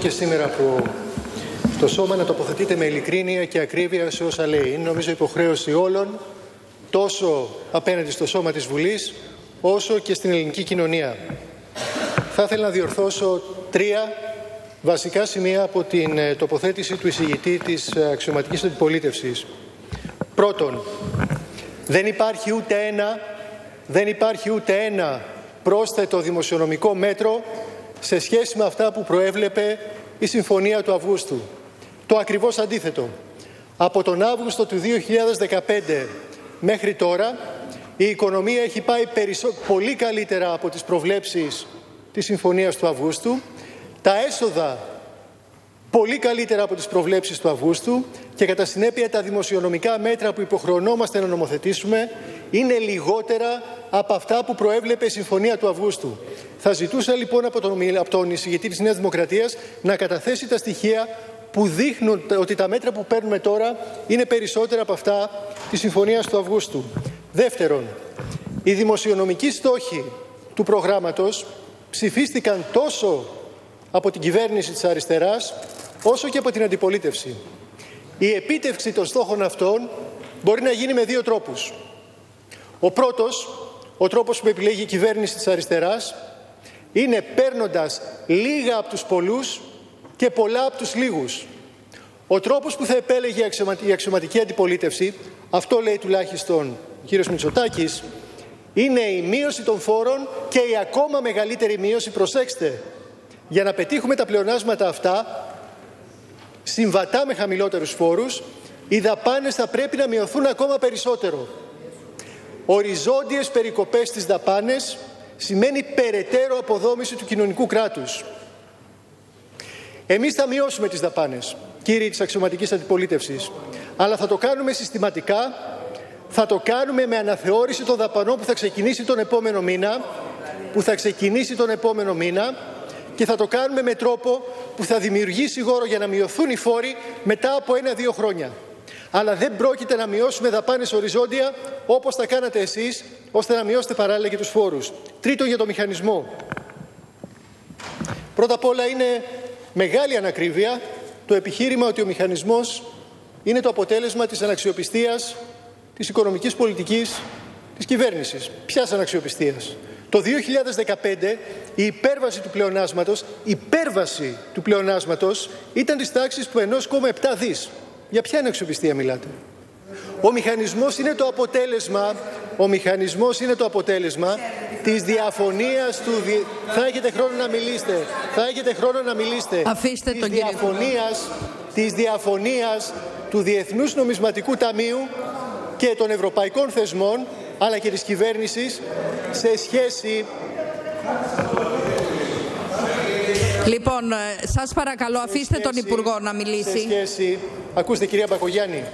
και σήμερα από το σώμα να τοποθετείτε με ειλικρίνεια και ακρίβεια σε όσα λέει. Είναι νομίζω υποχρέωση όλων, τόσο απέναντι στο σώμα της Βουλής, όσο και στην ελληνική κοινωνία. Θα ήθελα να διορθώσω τρία βασικά σημεία από την ε, τοποθέτηση του εισηγητή της ε, αξιωματικής αντιπολίτευσης. Πρώτον, δεν υπάρχει ούτε ένα, δεν υπάρχει ούτε ένα πρόσθετο δημοσιονομικό μέτρο σε σχέση με αυτά που προέβλεπε η Συμφωνία του Αυγούστου. Το ακριβώς αντίθετο. Από τον Αύγουστο του 2015 μέχρι τώρα η οικονομία έχει πάει πολύ καλύτερα από τις προβλέψεις της Συμφωνίας του Αυγούστου. Τα έσοδα πολύ καλύτερα από τις προβλέψεις του Αυγούστου και κατά συνέπεια τα δημοσιονομικά μέτρα που υποχρεωνόμαστε να νομοθετήσουμε είναι λιγότερα από αυτά που προέβλεπε η Συμφωνία του Αυγούστου. Θα ζητούσα λοιπόν από τον, από τον εισηγητή της Νέας Δημοκρατίας να καταθέσει τα στοιχεία που δείχνουν ότι τα μέτρα που παίρνουμε τώρα είναι περισσότερα από αυτά της Συμφωνίας του Αυγούστου. Δεύτερον, οι δημοσιονομικοί στόχοι του προγράμματος ψηφίστηκαν τόσο από την κυβέρνηση της αριστεράς όσο και από την αντιπολίτευση. Η επίτευξη των στόχων αυτών μπορεί να γίνει με δύο τρόπους. Ο πρώτος, ο τρόπος που επιλέγει η κυβέρνηση της αριστεράς, είναι παίρνοντας λίγα από τους πολλούς και πολλά από τους λίγους. Ο τρόπος που θα επέλεγε η αξιωματική αντιπολίτευση, αυτό λέει τουλάχιστον ο κύριος Μητσοτάκης, είναι η μείωση των φόρων και η ακόμα μεγαλύτερη μείωση, προσέξτε, για να πετύχουμε τα πλεονάσματα αυτά, συμβατά με χαμηλότερους φόρους, οι δαπάνες θα πρέπει να μειωθούν ακόμα περισσότερο. Οριζόντιες περικοπές στις δαπάνες σημαίνει περαιτέρω αποδόμηση του κοινωνικού κράτους. Εμείς θα μειώσουμε τις δαπάνες, κύριοι της αξιωματικής αντιπολίτευσης, αλλά θα το κάνουμε συστηματικά, θα το κάνουμε με αναθεώρηση των δαπανών που θα ξεκινήσει τον επόμενο μήνα, που θα ξεκινήσει τον επόμενο μήνα και θα το κάνουμε με τρόπο που θα δημιουργήσει γόρο για να μειωθούν οι φόροι μετά από ένα-δύο χρόνια. Αλλά δεν πρόκειται να μειώσουμε δαπάνες οριζόντια όπως τα κάνατε εσείς, ώστε να μειώσετε παράλληλα και τους φόρους. Τρίτο για το μηχανισμό. Πρώτα απ' όλα είναι μεγάλη ανακρίβεια το επιχείρημα ότι ο μηχανισμός είναι το αποτέλεσμα της αναξιοπιστίας της οικονομικής πολιτικής της κυβέρνησης. Ποιας αναξιοπιστίας; Το 2015 η υπέρβαση του πλεονάσματος, η υπέρβαση του πλεονάσματος ήταν της τάξης του 1,7 δις. Για ποια αναξιοπιστία μιλάτε; Ο μηχανισμός είναι το αποτέλεσμα, ο μηχανισμός είναι το αποτέλεσμα της διαφωνίας του... Θα έχετε χρόνο να μιλήσετε. Θα έχετε χρόνο να μιλήσετε. Αφήστε της τον διαφωνίας, της διαφωνίας του Διεθνούς Νομισματικού Ταμείου και των ευρωπαϊκών θεσμών αλλά και της κυβέρνησης σε σχέση Λοιπόν, ε, σας παρακαλώ, αφήστε τον Υπουργό να μιλήσει. Σε σχέση... Ακούστε, κυρία Μπακογιάννη.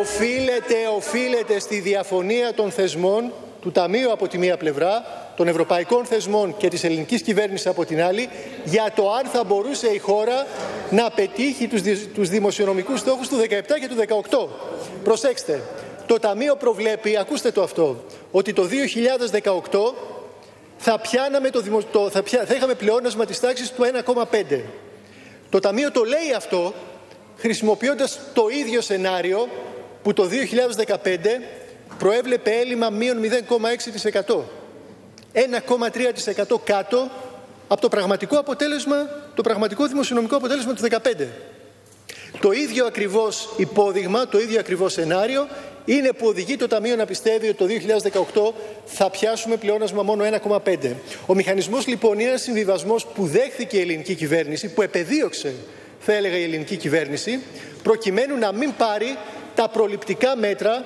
Οφείλεται, οφείλεται στη διαφωνία των θεσμών του Ταμείου από τη μία πλευρά, των ευρωπαϊκών θεσμών και της ελληνικής κυβέρνησης από την άλλη, για το αν θα μπορούσε η χώρα να πετύχει τους, τους δημοσιονομικούς στόχους του 17 και του 18. Προσέξτε, το Ταμείο προβλέπει, ακούστε το αυτό, ότι το 2018 θα, πιάναμε το, το θα, πια, θα είχαμε πλεόνασμα της τάξης του 1,5. Το Ταμείο το λέει αυτό χρησιμοποιώντας το ίδιο σενάριο που το 2015 προέβλεπε έλλειμμα μείον 0,6%. 1,3% κάτω από το πραγματικό αποτέλεσμα, το πραγματικό δημοσιονομικό αποτέλεσμα του 2015. Το ίδιο ακριβώς υπόδειγμα, το ίδιο ακριβώς σενάριο είναι που οδηγεί το Ταμείο να πιστεύει ότι το 2018 θα πιάσουμε πλεόνασμα μόνο 1,5. Ο μηχανισμός λοιπόν είναι ένας συμβιβασμός που δέχθηκε η ελληνική κυβέρνηση, που επεδίωξε θα έλεγα η ελληνική κυβέρνηση, προκειμένου να μην πάρει τα προληπτικά μέτρα,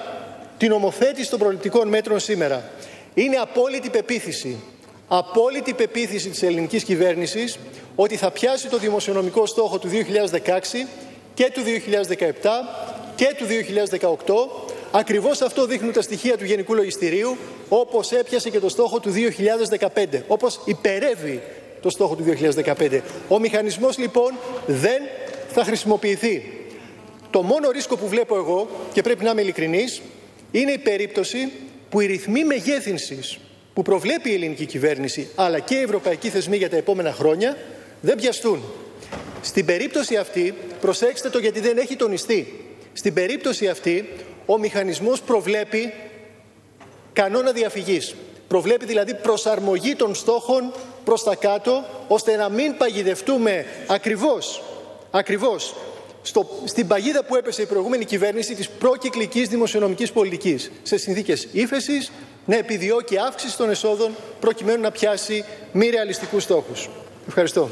την ομοθέτηση των προληπτικών μέτρων σήμερα. Είναι απόλυτη πεποίθηση, απόλυτη πεποίθηση της ελληνικής κυβέρνησης ότι θα πιάσει το δημοσιονομικό στόχο του 2016 και του 2017 και του 2018. Ακριβώς αυτό δείχνουν τα στοιχεία του Γενικού Λογιστηρίου, όπως έπιασε και το στόχο του 2015, όπως υπερεύει το στόχο του 2015. Ο μηχανισμός λοιπόν δεν θα χρησιμοποιηθεί. Το μόνο ρίσκο που βλέπω εγώ, και πρέπει να είμαι ειλικρινής, είναι η περίπτωση που οι ρυθμοί μεγέθυνσης που προβλέπει η ελληνική κυβέρνηση αλλά και οι ευρωπαϊκοί θεσμοί για τα επόμενα χρόνια δεν πιαστούν. Στην περίπτωση αυτή, προσέξτε το γιατί δεν έχει τονιστεί, στην περίπτωση αυτή ο μηχανισμός προβλέπει κανόνα διαφυγής. Προβλέπει δηλαδή προσαρμογή των στόχων προς τα κάτω, ώστε να μην παγιδευτούμε ακριβώς, ακριβώς στο, στην παγίδα που έπεσε η προηγούμενη κυβέρνηση της προκυκλικής δημοσιονομικής πολιτικής σε συνθήκες ύφεσης, να επιδιώκει αύξηση των εσόδων προκειμένου να πιάσει μη ρεαλιστικούς στόχους. Ευχαριστώ.